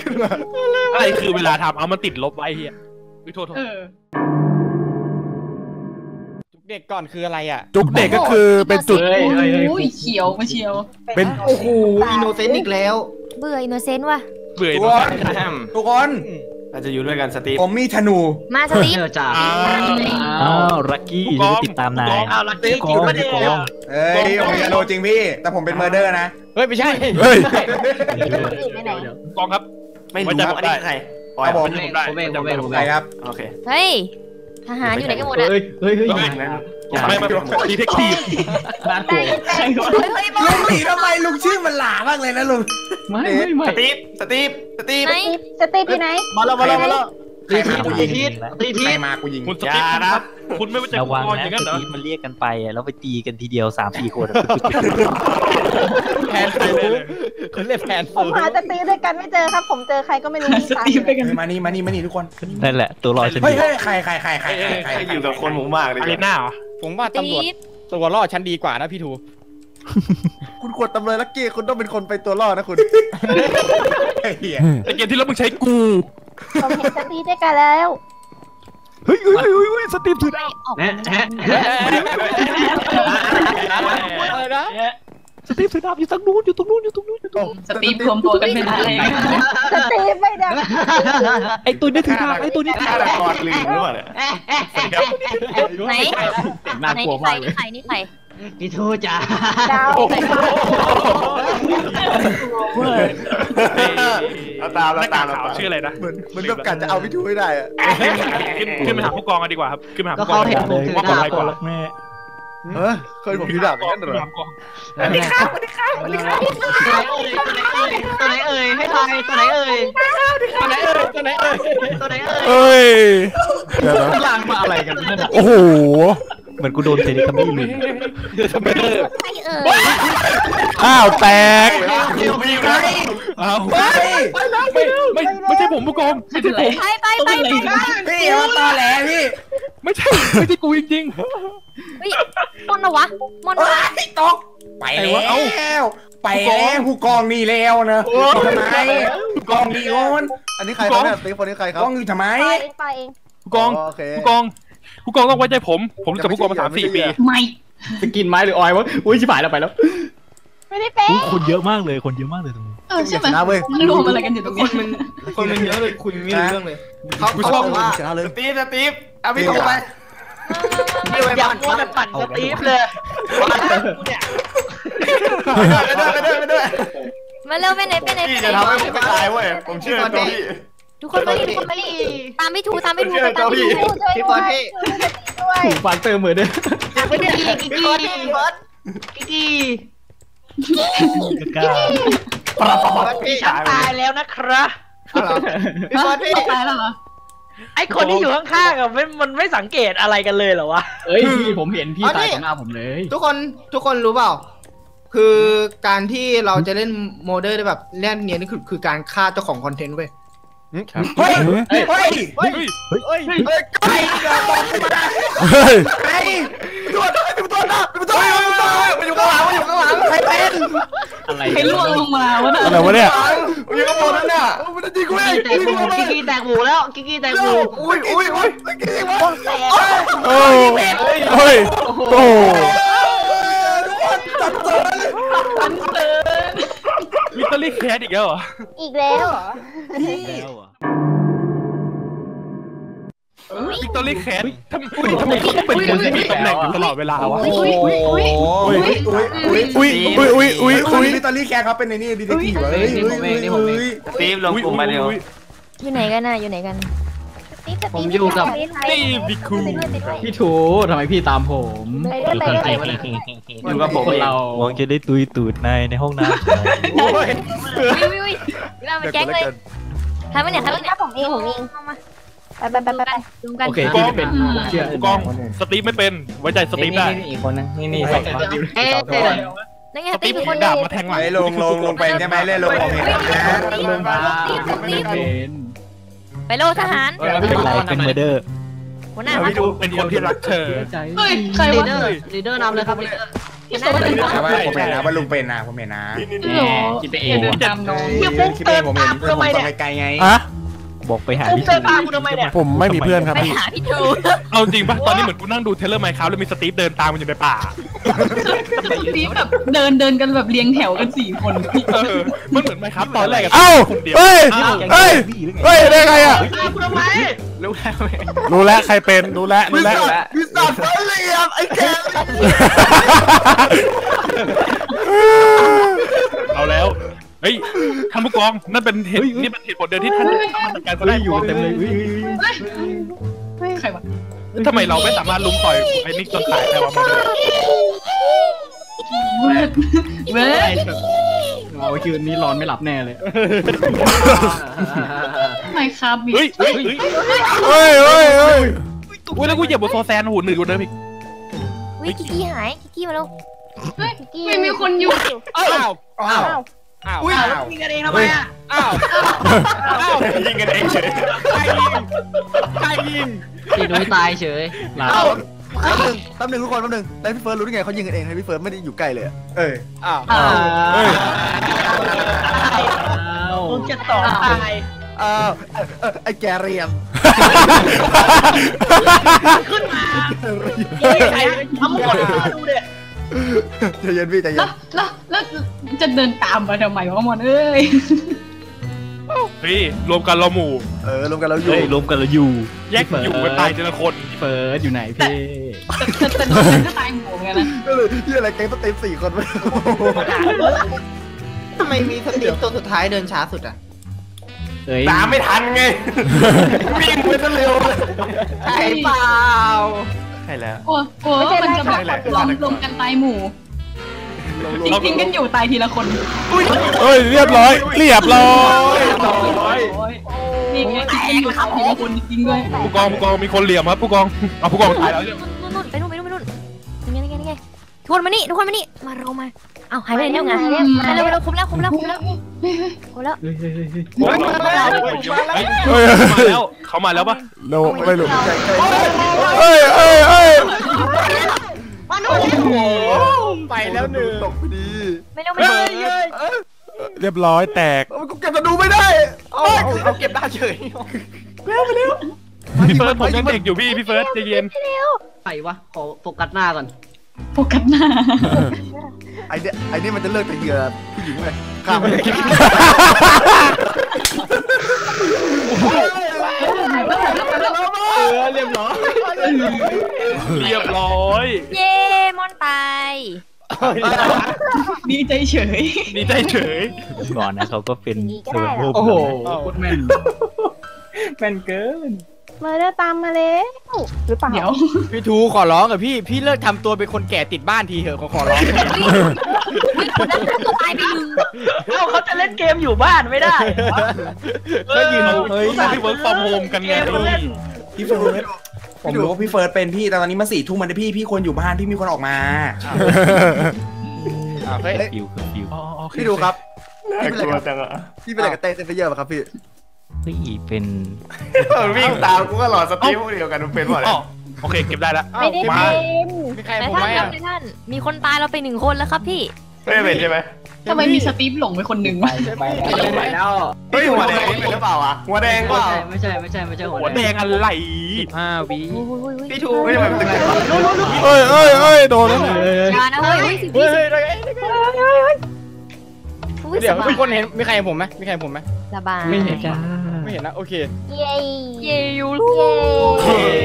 ขึ้นมาอะไรคือเวลาทำเอามันติดลบไว้เฮียอุ๊ยโทษโทษ เออเด็กก่อนคืออะไรอะ จุกเด็กก็คือเป็นจุด เฮ้ยเฮ้ยเฮ้ย โอ้ยเขียวมาเชียว เป็น โอ้โห innocent อีกแล้ว เบื่อ innocent ว่ะ เบื่อทุกเนคอะนทุกคนเราจะอยู่ด้วยกันสตีฟผมมีธนู มาสตีฟเจอจ่าอ้าวอ้าวลักกี้จะไปติดตามนายอ้าวลักกี้กจริงองปะเนี่ยกองเอ้ยผมมีธนูจริงพี่ แต่ผมเป็นเมอร์เดอร์นะ เฮ้ย ไม่ใช่ เฮ้ยไปไหนกองครับ ไม่รู้ครับอันนี้ใครปล่อยผมผมผมได้ผมเองผมเองผมใครเองครับ โอเค เฮ้ย ทหารอยู่ไหนกันหมดอะเฮ้ยเฮ้ยเฮ้ยไม่ไม่ดีเทคทีฟน่ากลัวเฮ้ยเฮ้ยบอลุลงหนีทำไมลุงชื่อมันหลามากเลยนะลุงไม่ไม่ไม่สตีฟสตีฟสตีฟไหนสตีฟอยู่ไหนมาแล้วมาแล้วมาแล้วใค รมากูยิงทีทีใครมากูยิงคุณสตีฟครับคุณไม่ว่าจะระวังกรนะอย่างนั้นเหรอทีมันเรียกกันไปอะแล้วไปตีกันทีเดียวสามสี่คนแผนฟูคุณเรียกแผนผฟูมหาสตีฟด้วยกันไม่เจอครับ ผมเจอใครก็ไม่รู้ที่สตายตีฟไปกันมานี่มานี่มานี่ทุกคนนั่นแหละตัวรอดฉันเฮ้ยดีเฮ้ยใครใครใครใครใครใครอยู่กับคนหมูมากเลยอารีน่าเหรอผมว่าสตีตำรวจฟตัวรอดชั้นดีกว่านะพี่ทูคุณควรตำเลยลักกี้คุณต้องเป็นคนไปตัวรอดนะคุณเฮียไอเกมที่แล้วมึงใช้กู ผมเห็นสตีฟด้วยกันแล้วเฮ้ยเฮ้ยเฮ้ยเฮ้ยสตีฟถือไม่ดาบออกแนะแนะอะไรนะสตีฟถือดาบอยู่ตรงนู้นอยู่ตรงนู้นอยู่ตรงนู้นอยู่ตรงนู้นสตีฟรวมตัวกันเป็นอะไรสตีฟไม่ได้ไอตัวนี้ถือดาบไอตัวนี้ถือฆาดาตบกรลืมหรือเปล่าเนี่ยไหนน่าไหนกลัวนี่ใครมากเลยนี่ใครนี่ใคร พี่ทูจ้าดาวเราตามหเราน้าตากามกเราขาวตามชื่ออะไรนะเหมือนเหมือนแบบกัดจะเอาพี่ทูให้ได้อะขึ้นขึ้นไปหาผู้กองกันดีกว่าครับขึ้นไปหาก็ผู้กองเขาเห็นผมถือว่าปลอดดาบภัยกว่ารักแม่เออเคยผมถือดาบอย่างนั้นเหรอ สวัสดีครับสวัสดีครับสวัสดีครับตัวไหนเอ่ยให้ทายตัวไหนเอ่ยตัวไหนเอ่ยตัวไหนเอ่ยตัวไหนเอ่ยเอ้ยเดี๋ยวนะล่างมาอะไรกันนั่นน่ะโอ้โห เหมือนกูโดนเซนิคามี่เลยใครเอ่ยอ้าวแตกเดี๋ยวพี่ไปอ้าวไม่ไม่ไม่ใช่ผมผู้กองไม่ใช่ผมไปไปไปไปพี่มาตอแหลพี่ไม่ใช่ไม่ใช่กูจริงเฮ้ยมอนเหรอวะมอนเหรอวะตกไปแล้วไปแล้วผู้กองนี่แล้วนะทำไมผู้กองดีโอนอันนี้ใครครับเนี่ยสตีฟคนนี้ใครครับกองอยู่ทำไมปล่อยเองปล่อยเองๆผู้กองโอเคผู้กอง ผู้กองต้องไว้ใจผม ผมรู้จักผู้กองมาสามสี่ปีไม่จะกินไม้หรือออยวะอุ้ยชิบหายแล้วไปแล้ว ไม่ได้เป็นอุ๊ยคนเยอะมากเลยคนเยอะมากเลยตรงนี้เออใช่ไหมชนะเว้ยมันรวมอะไรกันอยู่ตรงคนี้นมันคนมันเยอะเลยคุยไม่รู้เรื่องเลยเขากูเขาชอบบอกว่าชนะเลยสตีฟสตีฟเอาพี่ตรงไปอย่ามัวแต่ปั่นสตีฟเลยไปด้วยไปด้วยไปด้วยมาเร็วไปไหนไปไหนไปพี่ไหนจะทำให้ผมไม่ตายเว้ยผมเชื่อตัวพี่ ทุกคนมาดิทุกคนมาดิตามพี่ทูตามพี่ทูเชื่ไปอตามพี่พี่ทูช่วยพี่ด้บวอยลพี่ด้วยถูกฟันเติมเหมือนเดิมพี่พี่พี่พี่บอสกล้าพี่ฉันตายแล้วนะครับพี่ฟอสพี่ตายแล้วเหรอไอคนที่อยู่ข้างๆอะมันมันไม่สังเกตอะไรกันเลยเหรอวะเอ้ยพี่ผมเห็นพี่ตายต่อหน้าผมเลย ทุกคนทุกคนรู้เปล่าคือการที่เราจะเล่น murder ได้แบบเล่นเนียนนี่คือคือการฆ่าเจ้าของ content เว้ย เฮ้ยเฮ้ยเฮ้ยเฮ้ยไก่บอกมาเฮ้ยไก่ตัวตัวตัวหน้าตัวตัวตัวมันอยู่ข้างหลังมันอยู่ข้างหลังใครเป็นอะไรใครล่วงลงมาวะน่ะอะไรวะเนี่ยมันอยู่ข้างบนนั่นน่ะมันจะยิงกูเองยิงกูเองกิกกี้แตกหมูแล้วกิกกี้แตกหมูอุ้ยอุ้ยอุ้ยตะกี้วะโอ้เฮ้ยโอ้ทุกคนตัดเตือนเลยวิตเตอ รี่แคสอีกแล้วเหรออีกแล้วเหรอวิกตอรี่แคสทำไมทำไมเขาต้องเป็นคนที่มีตำแหน่งอยู่ตลอดเวลาวะ อุ้ยอุ้ยอุ้ยอุ้ยอุ้ยอุ้ยอุ้ยอุ้ยอุ้ยอุ้ยอุ้อุ้ยยมิตอรี่แคร์เขาเป็นในนี่ดีเทคทีฟเฮ้ยสตีฟลงกลุ่มมาเร็วอยู่ไหนกันน่ะอยู่ไหนกัน ผมอยู่กับนี่บิคูพี่ทูทำไมพี่ตามผมไปด้วยไปด้วยไปด้วยอยู่กับผมคนเองเราหวังจะได้ตุยตูดในในห้องน้วิววิววิวเรามาแก๊งเลยใครมาเนี่ยใครมาเนี่ยผมเองผมเองไปไปไปไปไปดูกันโอเคพี่ไม่เป็นผมเชื่อผู้กองสตีฟไม่เป็นไว้ใจสตีฟได้อีกคนนึงนี่นี่สองคนเอ๊ะนั่นไงสตีตีฟเป็นถืคนอเดีดายวบมาแทงหลังไปลงลงลงไปใช่ไหมเล่นลงผมเห็นนะลงมาไม่เป็น ไปโลทหารำเป็นไรเป็นเมอร์เดอร์หัวหน้าพี่ดูเป็นคนที่รักเธอใจเฮ้ยใครวะลีดเดอร์นำเลยครับลีดเดอร์หัวหน้าผมเห็นนะว่าลุงเป็นนะผมเห็นนะคิดไปเองเดินตามน้องคิดเองผมเห็นผมส่องไกลไงอะ บอกไปหาปุ๊บพี่เดินตามกูทำไมเนี่ยผมไม่มีเพื่อนครับไปพี่หาพี่ทูเอาจริงป่ะตอนนี้เหมือนกูนั่งดูเทเลอร์ไมค์ครับแล้วมีสตีฟเดินตามมันอยู่ในป่าตีแบบเดินเดินกันแบบเรียงแถวกันสี่คนเออมันเหมือนไมค์ครับตอนแรกอะเอ้าคนเดียวเฮ้ยเฮ้ยเฮ้ยได้ไงอะตามกูทำไมรู้แล้วใครเป็นรู้แล้ววิรู้แล้วสัทวิสัทไฟเหลี่ยมไอ้แกเอาแล้ว เฮ้ยท่านผู้กองนั่นเป็นเหตุนี่เป็นเหตุผลเดียวที่ท่านสามารถจัดการเขาได้อยู่เต็มเลยใครวะทำไมเราไม่สามารถลุมต่อยไอ้นิกจนตายได้วะโมเดลเว้ยเอาคืนนี้ร้อนไม่หลับแน่เลยไม่ครับมีเฮ้ยเฮ้ยเฮ้ยเฮ้ยเฮ้ยเฮ้ยอุ้ยแล้วกูเหยียบบนโซแซนหูหนืดกว่าเดิมอีกวิกิกี้หายกิกี้มาแล้วไม่มีคนอยู่อ้าวอ้าว อ้าวอุ้ยแล้วยิงกันเองทำไมอะอ้าวอ้าวยิงกันเองเฉยใครยิงใครยิงพี่นุ้ยตายเฉยหลับแป๊บนึงแป๊บนึงทุกคนแป๊บนึงแล้วพี่เฟิร์สรู้ได้ไงเขายิงกันเองให้พี่เฟิร์สไม่ได้อยู่ใกล้เลยเอออ้าวอ้าวเฮ้ยมึงจะต่อตายอ้าวไอ้แกเรียมขึ้นมาใครทำหมดดูเด็ ใจเย็นพี่ใจเย็แล้นวแล้วแล้วจะเดินตามมาทำไมวะมอนเอ้ย พี่รวมกันเราหมู่ เออรวมกันแล้วอยู่เฮ้ยรวมกันเราอยู่แยกอยู่กันตายทีละคน เฟิร์สอยู่ไหนพี่แต่แต่โดนฉันก็ตายหมู่เหมือนกันนะก็เลยที่อะไรแก๊งต้องเต็มสี่คนไปทำไมมีสติตัวสุดท้ายเดินช้าสุดอะ เอ้ยตามไม่ทันไงวิ่งไปซะเร็วเลยใช่เปล่า ใช่แล้ว กลัวกลัวว่ามันจะแบบรวมรวมกันตายหมู่จริงๆกันอยู่ตายทีละคนเฮ้ยเรียบร้อยเรียบร้อยนี่ไงจริงๆอยู่ตายทีละคนจริงๆด้วยผู้กองผู้กองมีคนเหลี่ยมครับผู้กองเอาผู้กองตายแล้วนู่นนู่นไปนู่นไปนู่นไปนู่นยังไงยังไงยังไงทุกคนมานี่ทุกคนมานี่มาเรามา เอ้าหายไปไหนเนี่ยไงมาเร็วเร็วคุมแล้วคุมแล้วคุมแล้วคุมแล้วเฮ้ยมาแล้วเขามาแล้วปะโนไม่รู้เฮ้ยเฮ้ยเฮ้ยไปแล้วหนึ่งตกพอดีไม่เร็วไม่เร็วเรียบร้อยแตกเออกูเก็บจะดูไม่ได้เอาเอาเก็บได้เฉยพี่เฟิร์สผมยังเด็กอยู่พี่พี่เฟิร์สใจเย็นใครวะขอโฟกัสหน้าก่อน โฟกัสหน้าไอ้เนี่ยไอ้นี่มันจะเลิกแต่เหยื่อผู้หญิงเลยข้ามไปเออเรียบร้อย เรียบร้อย เย้มอนตายดีใจเฉยดีใจเฉยก่อนนะเขาก็เป็นเซอร์เวอร์โอ้โหโคตรแม่นแม่นเกิน มาเด้อตามมาแล้วหรือเปล่าเดี๋ยวพี่ทูขอร้องกับพี่ พี่เลิกทำตัวเป็นคนแก่ติดบ้านทีเถอะขอขอร้องวิ่งแล้วตายไปหนึ่งเอ้าเขาจะเล่นเกมอยู่บ้านไม่ได้ก็ยืนเฮ้ยที่เวิร์กฟอร์มโฮมกันไงพี่เฟิร์สผมรู้ว่าพี่เฟิร์สเป็นพี่แต่ตอนนี้มาสี่ทุ่มมันพี่พี่ควรอยู่บ้านพี่มีคนออกมาอ่าเฮ้ยฟิวคือฟิวพี่ดูครับน่ากลัวจังอะพี่เป็นอะไรกับเต้เซนเฟเยอร์ป่ะครับพี่ เฮ้ยเป็นวิ่งตามกูก็หลอดสตีฟพวกเดียวกันมันเป็นหมดเลยอ๋อโอเคเก็บได้แล้วไม่ได้เป็นมีใครแต่ผมท่าไหมนอะในท่าน มีคนตายเราไปหนึ่งคนแล้วครับพี่ไม่ได้เป็นใช่ไหมทำไมมีสตีฟหลงไปคนหนึ่งวะไปแล้วเฮ้ยหัวแดงเป็นหรือเปล่าอะหัวแดงเปล่าไม่ใช่ไม่ใช่ไม่ใช่หัหัวแดงอะไรห้าวิพี่ทูไม่ได้เป็นตึกเอ้ยเอ้ยเอ้ยโดนแล้วเนี่ยอย่านะเฮ้ยสิบเฮ้วิย สิบวิเดี๋ยวมีคนเห็นมีใครเห็นผมไหมมีใครเห็นผมไหมสบายไม่เห็นจ้าไม่เห็นนะโอเคเย้เยยูลูกเอ้ย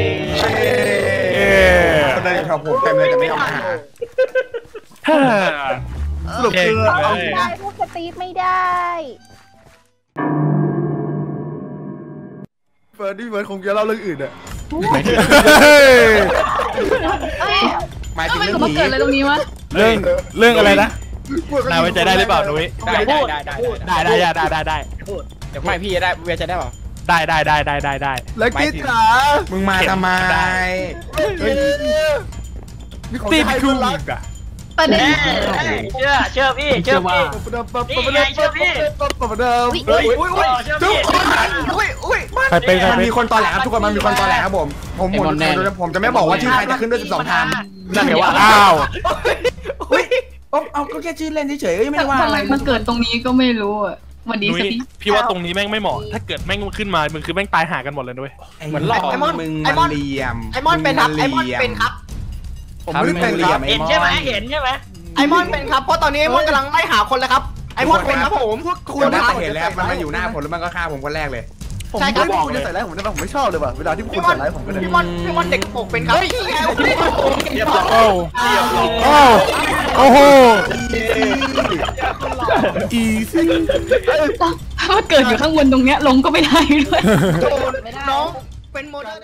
คนเดินอยู่แถวผมเต็มเลยแต่ไม่ยอมมาหาฮ่าสรุปคือเอา ได้พวกสตีฟไม่ได้ เฟิร์สที่เฟิร์สคงจะเล่าเรื่องอื่นอะเฮ้ยหมายทำถึงไมเรื่กูองมาผีเกิดอะไรตรงนี้วะเรื่องเรื่องอะไรนะ นายไว้ใจได้หรือเปล่านุ้ยได้ได้ได้ได้ได้ได้ได้ได้ได้เดี๋ยวไม่พี่ได้เวียจะได้เปล่าได้ได้ได้ได้ได้ได้แล้วกิ๊ดขามึงมาทำไมมีของติดให้คูเพื่อนรักกอะประเด็นเชื่อเชื่อพี่เชื่อพี่นี่ไงเชื่อพี่ประเดิมเฮ้ยอุ้ยอุ้ยเชื่อทุกพี่คนอุ้ยอุ้ยใครเป็นใครมันเป็นมีคนตอแหลครับทุกคนมันมีคนตอแหลครับผมผมผมผมจะไม่บอกว่าชื่อใครจะขึ้นด้วย12ทามนั่นเดี๋ยวว่าอ้าว อุ้ยเอาก็แค่ชื่อเล่นเฉยๆไม่ได้ว่าทำอะไมไรมาเกิดตรงนี้ก็ไม่รู้อะวันนี้นุ้สยตีฟพี่ว่าตรงนี้แม่งไม่เหมาะ ถ้าเกิดแม่งขึ้นมา มึงคือแม่งตายหากันหมดเลยด้วยเหมือนหลอกไอ้มอนมึงมันเหลี่ยมไอมอนเป็นครับไอมอนเป็นครับ ผมไม่ได้เป็นเหคลี่ยรับมเห็นใช่ไหมเห็นใช่ไหมไอมอนเป็นครับ เพราะตอนนี้ไอมอนกำลังไล่หาคนแล้วครับ ไอมอนเป็นครับผมพวกคุคุณณน่าจะเห็นแล้วมันมาอยู่หน้าผมแล้วมันก็ฆ่าผมคนแรกเลย ผมไม่บอกคุณจะใส่ร้ายผมได้ไหมผมไม่ชอบเลยว่ะเวลาที่คุณใส่ร้ายผมกันเลยพี่มอนพี่มอนเด็กปกเป็นครับโอ้โอ้โอ้โห easy ถ้ามาเกิดอยู่ข้างบนตรงเนี้ยลงก็ไม่ได้ด้วยน้องเป็นโมเดล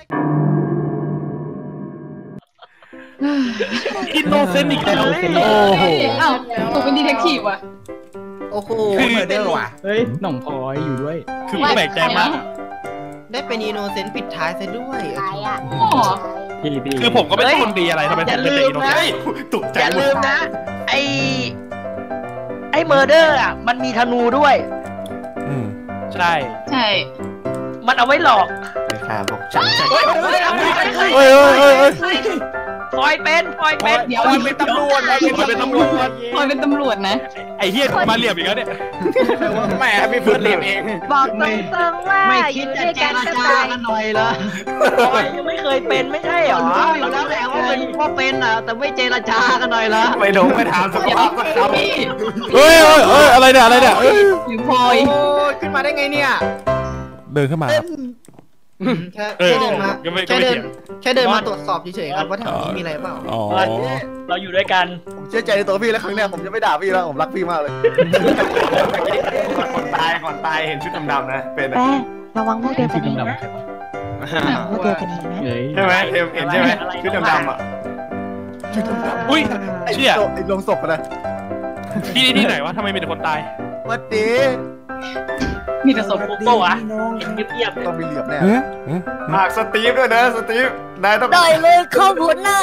innocent อีกแล้วโอ้โหอ้าวตกเป็น detectiveว่ะโอ้โหคือ murder ว่ะเฮ้ยหน่องพลอยอยู่ด้วย คือแปลกใจมาก ได้เป็น innocent ปิดท้ายซะด้วยตายอะอ๋อคือผมก็ไม่ใช่คนดีอะไรทำไมผมเป็นแต่ innocent ตกใจอย่าลืมนะ ไอไอ murder อะ มันมีธนูด้วย อืมใช่ ใช่ มันเอาไว้หลอกเฮ้ยเฮ้ยเฮ้ยเฮ้ย ฟอยเป็นฟอยเป็นเดี๋ยวเป็นตำรวจมันเป็นตำรวจพลอยเป็นตำรวจนะ ไอ้เฮียมาเหลี่ยมอีกแล้วเนี่ยแหมพี่เฟิร์สเหลี่ยมเอง บอกตรงๆว่าอยู่ด้วยกันก็ตายหน่อยละฟอยยังไม่เคยเป็นไม่ใช่เหรอรู้อยู่แล้วแหละว่าเป็นว่าเป็นอะแต่ไม่เจรจากันหน่อยละไม่ลงไม่ถามสักภาพสักคำพี่เฮ้ยเฮ้ยเฮ้ยอะไรเนี่ยอะไรเนี่ยเอ้ยหรือพลอยโอ้ยขึ้นมาได้ไงเนี่ย เดินขึ้นมาครับ แค่เออแค่เดินมาก็ไม่ก็แค่ไม่เดิน เถียง แค่เดินมาตรวจสอบเฉยๆครับว่าแถวนี้มีอะไรเปล่า อ๋อ เราอยู่ด้วยกัน ผมเชื่อใจในตัวพี่แล้วครั้งเนี้ยผมจะไม่ด่าพี่แล้วผมรักพี่มากเลยก่อนตายก่อนตายเห็นชุดดำๆนะ เป็นแป้งระวังพวกเดียวกันนี้นะพวกเดียวกันนี้นะใช่ไหมเห็นเห็นใช่ไหมชุดดำๆอะอุ้ยเชี่ย ไอ้ลงศพอะนะที่นี่ที่ไหนวะทำไมมีแต่คนตาย วัดดี มีแต่ศพโกโก้อะเห็นเงียบต้องมีเหลี่ยมแน่เอ๊ะเอ๊ะหากสตีฟด้วยนะสตีฟนายต้องได้เลยเข้าหัวหน้า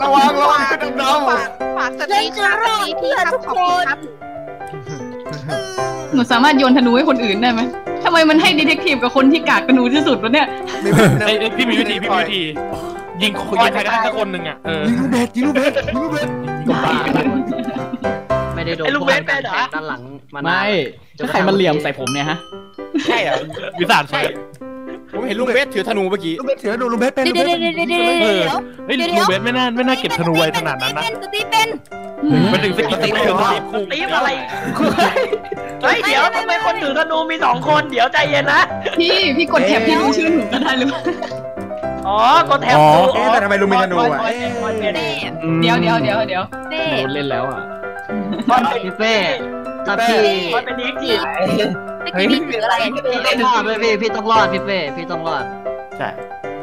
ระวังระวังชุดดำฝากสตีฟครับสตีฟพี่ครับขอบคุณครับหนูสามารถโยนธนูให้คนอื่นได้ไหมทำไมมันให้ดีเทคทีฟกับคนที่กากกระนูที่สุดวะเนี่ยมีไอ้ไอ้พี่มีวิธีพี่มีวิธียิงยิงใครก็ได้สักคนหนึ่งอะเออยิงลูกเบสยิงลูกเบสยิงลูกเบส ไม่ได้โดนไอ้ลูกเบสเป็นเหรอ ด้านหลังมันไม่ถ้าใครมาเหลี่ยมใส่ผมเนี่ยฮะ ใช่เหรอวิสานใช่ผมเห็นลุงเบสถือธนูเมื่อกี้ ลูกเบสเถือดูลูกเบสเป็นเดี๋ยวเดี๋ยวเดี๋ยวเดี๋ยวเดี๋ยวเฮ้ยลูเบสไม่น่าไม่น่าเก็บธนูไวขนาดนั้นนะสตีเป็นมันถึงสกิลตีไม่ถึงสกิลคู่ตีอะไร เฮ้ย เดี๋ยวทำไมคนถือธนูมีสองคน เดี๋ยวใจเย็นนะ พี่พี่กดแท็บพี่ดูชื่อหนูก็ได้หรือเปล่าอ๋อกดแท็บดูๆเอ๊ะแต่ทำไมลุงมีธนูอะเน่เดี๋ยวเดี๋ยวเดี๋ยวเดี๋ยวเน่โดนเล่นแล้วอะ พี่เป้ถ้าพี่มันเป็นดีทีเมื่อกี้พี่ถืออะไรพี่ต้องรอดเลยพี่ พี่ต้องรอดพี่เป้พี่ต้องรอด ใช่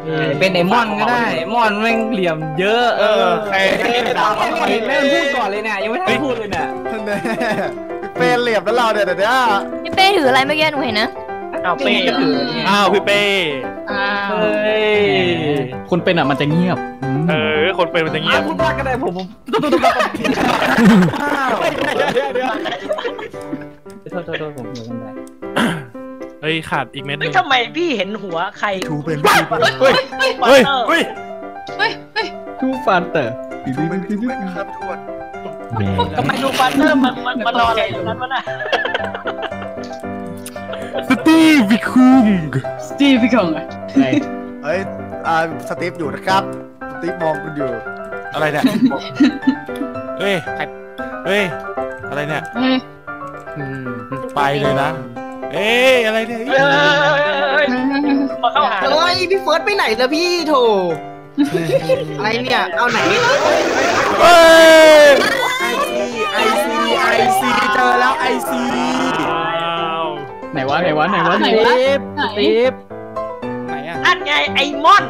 พเป็นไอมอนก็ได้มอนแม่งเหลี่ยมเยอะ เออใครแม่งพูดก่อนเลยเนี่ยยังไม่ทันพูดเลยเนี่ยแน่เป็นเหลี่ยมแล้วเราเนี่ยเดี๋ยวนี้พี่เป้ถืออะไรเมื่อกี้หนูเห็นนะเอาเป้อ้าวพี่เป้เฮ้ยคนเป็นอะมันจะเงียบ เออ คนเป็นมันจะเงียบพูดมากก็ได้ผมผมโทษโทษโทษผมอยู่กันได้เฮ้ยขาดอีกเม็ดหนึงทำไมพี่เห็นหัวใครทูเป็นพี่เป็นเฮ้ยเฮ้ยเฮ้ยเฮ้ยเฮ้ยทูฟานเตอร์ทูเป็นทูเป็นครับทุกคนทำไมดูฟันเตอร์มันมันมันรออะไรตรงนั้นวะน่ะ สตีวิคุงสตีฟพี่คงอะเฮ้ยอ่าสตีฟอยู่นะครับ สตีฟมองคุณอยู่ อะไรเนี่ยเฮ้ยเฮ้ย อะไรเนี่ยเฮ้ยไปเลยนะ เอ้ยอะไรเนี่ยเฮ้ยมาเข้าหาเฮ้ยพี่เฟิร์สไปไหนแล้วพี่โถอะไรเนี่ย เอาไหนเฮ้ยไอซีไอซีเจอแล้วไอซี ไหนวะไหนวะไหนวะไหนวะไหนตีฟไหนอะอันไงไอมอน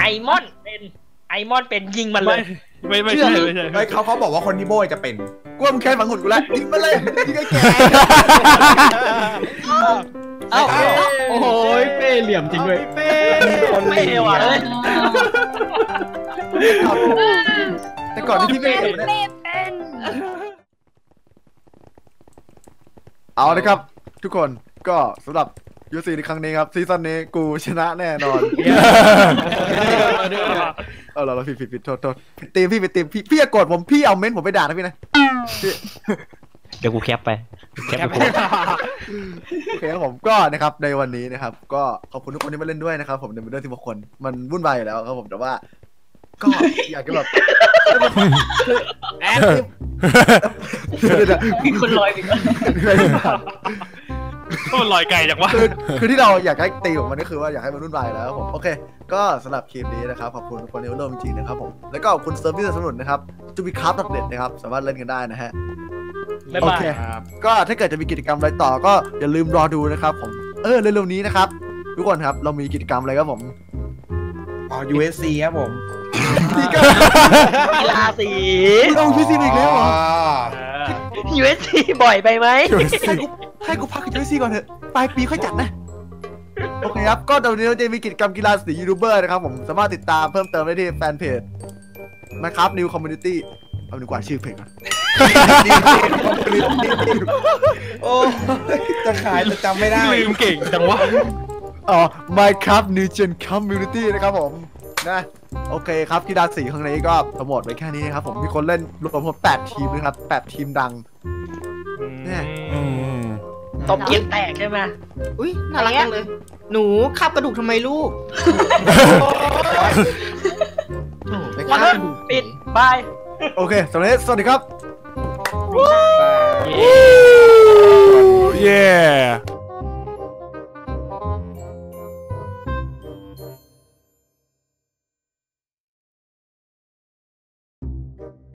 ไอมอนเป็นไอมอนเป็นยิงมันเลไม่ยไม่ไม่ใช่ไม่ใช่เฮ้ยเขาเขาบอกว่าคนที่โบยจะเป็นกลัวมึงแค้นฝังหุ่นกูแล้วยิงมาเลยยิงไอ้แก่เอ้าโอ้โหเป้เหลี่ยมจริงด้วยไม่เอวอะเลยแต่ก่อนที่พี่ไม่เห็นนะเป้เป็นเอาเลยครับ ทุกคนก็สำหรับยูซีในครั้งนี้ครับซีซั่นนี้กูชนะแน่นอน เอาเราเราผิดผิดผิดโทษโทษผิดตีมพี่ผิดตีมพี่พี่อย่าโกรธผมพี่เอาเม้นต์ผมไปด่านะพี่นะพี่เดี๋ยวกูแคปไปแคปไปโอเคครับผมก็นะครับในวันนี้นะครับ ก็ขอบคุณทุกคนที่มาเล่นด้วยนะครับ ผมในเรื่องที่บางคน มันวุ่นวายอยู่แล้วครับผมแต่ว่า ก็อยากจะแบบแอดมีคนลอยไป ก่อนโอ้ลอยไก่จังวะ คือคือที่เราอยากให้ตีของมันก็คือว่าอยากให้มันวุ่นวายแล้วครับผมโอเค ก็สำหรับคลิปนี้นะครับขอบคุณทุกคนที่มาร่วมจริงๆนะครับผมแล้วก็ขอบคุณเซิร์ฟที่สนับสนุนนะครับจูบิคาร์ดเด็ดนะครับสามารถเล่นกันได้นะฮะบ๊ายบาย โอเคก็ถ้าเกิดจะมีกิจกรรมอะไรต่อก็อย่าลืมรอดูนะครับผมเออเร็วๆนี้นะครับทุกคนครับเรามีกิจกรรมอะไรครับผมอ๋อ USC ครับผมพี่ก็กีฬาสี เอาพี่ซีอีกแล้วเหรอ USC บ่อยไปไหมให้กูให้กูพักกับพี่ซีก่อนเถอะปลายปีค่อยจัดนะ โอเคครับ ก็เดี๋ยวนี้เราจะมีกิจกรรมกีฬาสียูทูบเบอร์นะครับ ผมสามารถติดตามเพิ่มเติมได้ที่แฟนเพจนะครับ New Community เอาดีกว่าชื่อเพจก่อนโอ้จะขายแต่จำไม่ได้ลืมเก่งจังวะอ๋อ Minecraft New Gen Community นะครับผม นะโอเคครับกีฬาสีครั้งนี้ก็โปรโมทไปแค่นี้นะครับผมมีคนเล่นรวมผม8ทีมนะครับ8ทีมดังเนี่ยตบเกียงแตกใช่ไหมอุ้ยน่ารักจังเลย หนูคาบกระดูกทำไมลูกโถ่ไปมาคาบเถอะกระดูกปิดบาย โอเคสำหรับวันนี้สวัสดีครับเย้